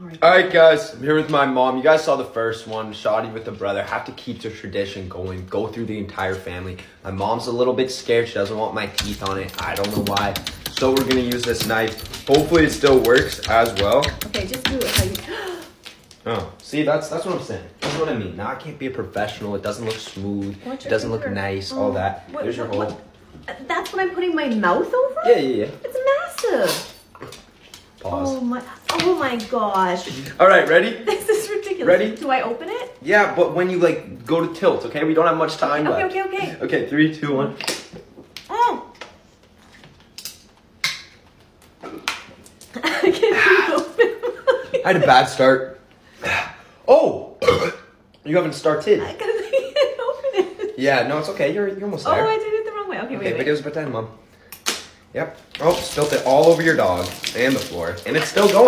Alright. All right, guys, I'm here with my mom. You guys saw the first one, Shoddy with the brother. Have to keep the tradition going, go through the entire family. My mom's a little bit scared. She doesn't want my teeth on it. I don't know why. So we're gonna use this knife. Hopefully, it still works as well. Okay, just do it. Oh, see, that's that's what I'm saying. That's what I mean. Now I can't be a professional. It doesn't look smooth. It doesn't look nice. Oh, all that. what- There's your what- hole. what- That's what I'm putting my mouth over? Yeah, yeah, yeah. It's massive. Pause. Oh my, oh my gosh. All right, ready? This is ridiculous. Ready? Do I open it? Yeah, but when you like go to tilt, okay? We don't have much time Okay, left. okay, okay. Okay, Okay, three, two, one. Oh. I can't open I had a bad start. Oh, you haven't started. I can't open it. Yeah, no, it's okay. You're you're almost there. Oh. I did it the wrong way. Okay, okay, wait, wait. videos about time, mom. Yep. Oh, spilt it all over your dog and the floor, and it's still going.